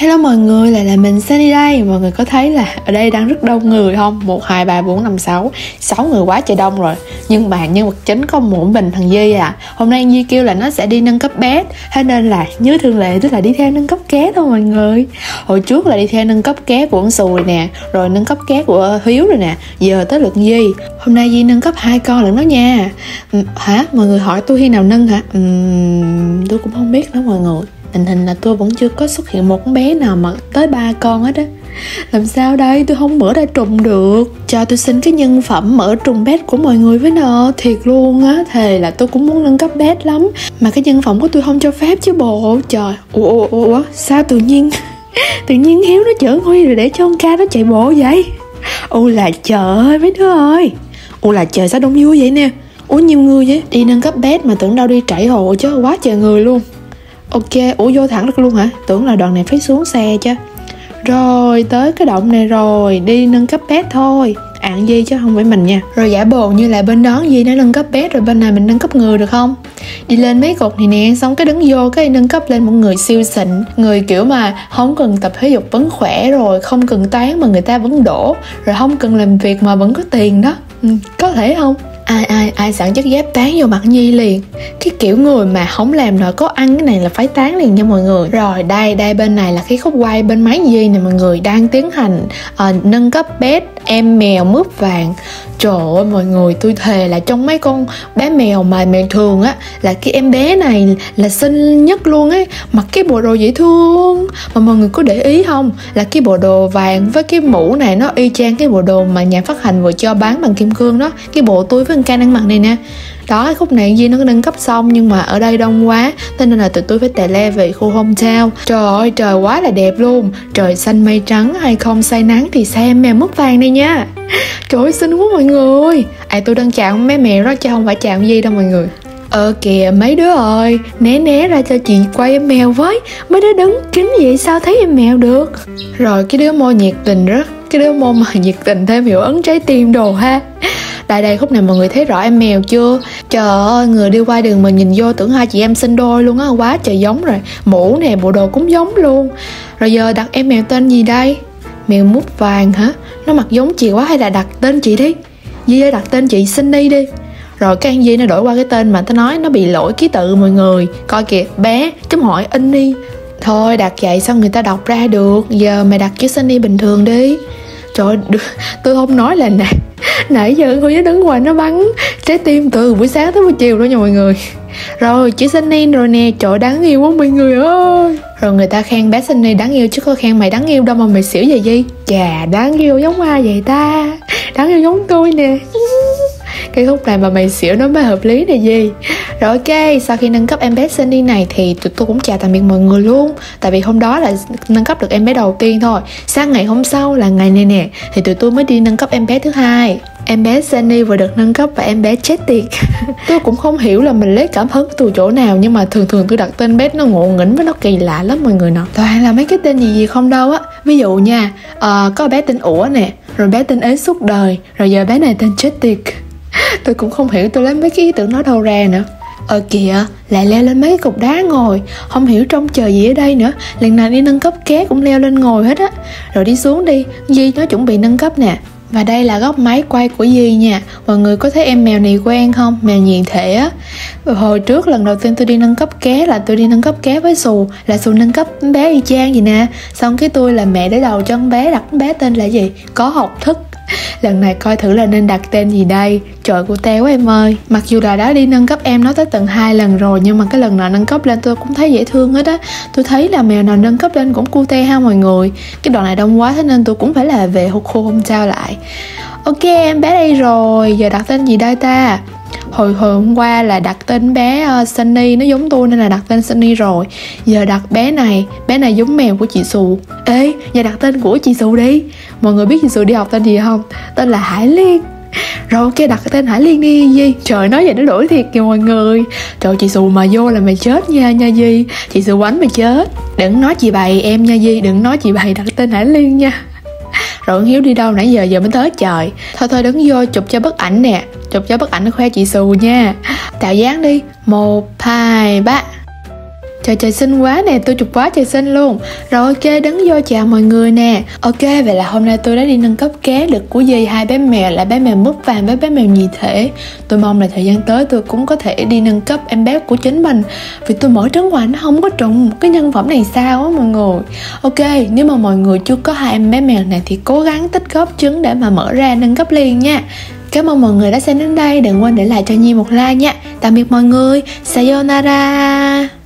Hello mọi người, lại là mình Sunny đây. Mọi người có thấy là ở đây đang rất đông người không? 1, 2, 3, 4, 5, 6 6 người quá trời đông rồi. Nhưng mà nhân vật chính có mỗi mình thằng Di à. Hôm nay Di kêu là nó sẽ đi nâng cấp bé Thế nên là như thường lệ tức là đi theo nâng cấp ké thôi mọi người. Hồi trước là đi theo nâng cấp ké của con Sùi nè Rồi nâng cấp ké của Hiếu rồi nè. Giờ tới lượt Di. Hôm nay Di nâng cấp hai con lận đó nha. Ừ, hả? Mọi người hỏi tôi khi nào nâng hả? Uhm, tôi cũng không biết nữa mọi người tình hình là tôi vẫn chưa có xuất hiện một con bé nào mà tới ba con hết á. Làm sao đây? Tôi không mở ra trùng được. Cho tôi xin cái nhân phẩm mở trùng bét của mọi người với nợ thiệt luôn á. Thề là tôi cũng muốn nâng cấp bét lắm. Mà cái nhân phẩm của tôi không cho phép chứ bộ. Trời. Ủa ủa ủa sao tự nhiên tự nhiên hiếu nó chở huy rồi để cho con ca nó chạy bộ vậy? Ô là trời mấy đứa ơi. Ô là trời, sao đông vui vậy nè? Ủa, nhiều người vậy? Đi nâng cấp bét mà tưởng đâu đi trải hộ chứ quá trời người luôn. Ok, ủa vô thẳng được luôn hả? Tưởng là đoạn này phải xuống xe chứ Rồi, tới cái động này rồi, đi nâng cấp pet thôi Ạn Di chứ không phải mình nha Rồi giả bộ như là bên đó Di nó nâng cấp pet rồi bên này mình nâng cấp người được không? Đi lên mấy cột này nè, xong cái đứng vô cái nâng cấp lên một người siêu xịn Người kiểu mà không cần tập thể dục vẫn khỏe rồi, không cần toán mà người ta vẫn đổ Rồi không cần làm việc mà vẫn có tiền đó ừ, Có thể không? Ai ai ai sẵn chất giáp tán vô mặt nhi liền. Cái kiểu người mà không làm nổi có ăn cái này là phải tán liền nha mọi người. Rồi đây đây bên này là cái khúc quay bên máy gì này mọi người đang tiến hành uh, nâng cấp bed em mèo mướp vàng. Trời ơi, mọi người, tôi thề là trong mấy con bé mèo mà mèo thường á, là cái em bé này là xinh nhất luôn ấy. Mặc cái bộ đồ dễ thương. Mà mọi người có để ý không? Là cái bộ đồ vàng với cái mũ này, nó y chang cái bộ đồ mà nhà phát hành vừa cho bán bằng kim cương đó. Cái bộ túi với con can ăn mặc này nè đó cái khúc này Di nó nâng cấp xong, nhưng mà ở đây đông quá. Thế nên là tụi tôi phải tè le về khu hometown. Trời ơi, trời quá là đẹp luôn. Trời xanh mây trắng, hay không say nắng thì xem mèo mất vàng đây nha. Trời ơi, xinh quá mọi người. À tôi đang chào mấy mèo đó, chứ không phải chào Di đâu mọi người. Ờ kìa, mấy đứa ơi. Né né ra cho chị quay em mèo với. Mấy đứa đứng kính vậy sao thấy em mèo được? Rồi, cái đứa mô nhiệt tình rất Cái đứa mô mà nhiệt tình thêm hiệu ấn trái tim đồ ha. Tại đây khúc này mọi người thấy rõ em mèo chưa? Trời ơi, người đi qua đường mà nhìn vô tưởng hai chị em sinh đôi luôn á, Quá trời giống rồi. Mũ nè, bộ đồ cũng giống luôn. Rồi giờ đặt em mèo tên gì đây? Mèo mút vàng hả? Nó mặc giống chị quá hay là đặt tên chị đi? Di ơi, đặt tên chị Sunny đi. Rồi cái anh Di nó đổi qua cái tên mà tao nói, nó bị lỗi ký tự mọi người. Coi kìa, bé, chấm hỏi in đi thôi, đặt vậy sao người ta đọc ra được? Giờ mày đặt chữ Sunny bình thường đi. Trời tôi không nói là nè nãy giờ cô ấy đứng ngoài nó bắn. Trái tim từ buổi sáng tới buổi chiều đó nha mọi người. Rồi, chữ Sunny rồi nè. Trời, đáng yêu quá mọi người ơi. Rồi người ta khen bé Sunny đáng yêu chứ có khen mày đáng yêu đâu mà mày xỉu vậy gì? Chà, đáng yêu giống ai vậy ta? Đáng yêu giống tôi nè cái khúc này mà mày xỉu nó mới hợp lý này gì. Rồi ok sau khi nâng cấp em bé Sunny này thì tụi tôi cũng chào tạm biệt mọi người luôn. Tại vì hôm đó là nâng cấp được em bé đầu tiên thôi. Sang ngày hôm sau là ngày này nè thì tụi tôi mới đi nâng cấp em bé thứ hai. Em bé Sunny vừa được nâng cấp và em bé chết tiệt. Tôi cũng không hiểu là mình lấy cảm hứng từ chỗ nào nhưng mà thường thường tôi đặt tên bé nó ngộ nghĩnh với nó kỳ lạ lắm mọi người nè. Toàn là mấy cái tên gì gì không đâu á. Ví dụ nha uh, có bé tên ủa nè rồi bé tên ế suốt đời rồi giờ bé này tên chết tiệt tôi cũng không hiểu tôi lấy mấy cái ý tưởng nó đâu ra nữa. Ờ kìa, lại leo lên mấy cục đá ngồi. Không hiểu trông chờ gì ở đây nữa. Lần nào đi nâng cấp ké cũng leo lên ngồi hết á. Rồi đi xuống đi. Di nó chuẩn bị nâng cấp nè. Và đây là góc máy quay của Di nha. Mọi người có thấy em mèo này quen không? Mèo nhiệt thể á. Hồi trước lần đầu tiên tôi đi nâng cấp ké là tôi đi nâng cấp ké với Xù. Là Xù nâng cấp bé y chang gì nè. Xong cái tôi là mẹ để đầu cho con bé, đặt bé tên là gì? Có học thức. lần này coi thử là nên đặt tên gì đây. Trời của teo quá em ơi. Mặc dù là đã đi nâng cấp em nó tới tận hai lần rồi, nhưng mà cái lần nào nâng cấp lên tôi cũng thấy dễ thương hết á. Tôi thấy là mèo nào nâng cấp lên cũng cute ha mọi người. Cái đoạn này đông quá, thế nên tôi cũng phải là về hụt khô hôm sao lại. Ok, em bé đây rồi. Giờ đặt tên gì đây ta? Hồi hồi hôm qua là đặt tên bé uh, Sunny nó giống tôi nên là đặt tên Sunny rồi. Giờ đặt bé này bé này giống mèo của chị Sù. Ê giờ đặt tên của chị Sù đi. Mọi người biết chị Sù đi học tên gì không? Tên là Hải Liên. Rồi ok đặt cái tên Hải Liên đi Di. Trời nói vậy nó đổi thiệt kìa mọi người. Trời chị Sù mà vô là mày chết nha nha Di. Chị Sù quánh mày chết. Đừng nói chị bày em nha Di. Đừng nói chị bày đặt tên Hải Liên nha rồi Hiếu đi đâu nãy giờ giờ mới tới? Trời, Thôi thôi, đứng vô chụp cho bức ảnh nè. Chụp cho bức ảnh khoe chị xù nha. Tạo dáng đi. Một, hai, ba trời trời xinh quá nè tôi chụp quá trời xinh luôn. Rồi ok đứng vô chào mọi người nè. Ok vậy là hôm nay tôi đã đi nâng cấp ké được của dì hai bé mèo là bé mèo mướp vàng với bé mèo nhì thể. Tôi mong là thời gian tới tôi cũng có thể đi nâng cấp em bé của chính mình. Vì tôi mở trứng hoài nó không có trùng cái nhân phẩm này sao á mọi người? Ok nếu mà mọi người chưa có hai em bé mèo này thì cố gắng tích góp trứng để mà mở ra nâng cấp liền nha. Cảm ơn mọi người đã xem đến đây, đừng quên để lại cho Nhi một like nha. Tạm biệt mọi người, sayonara.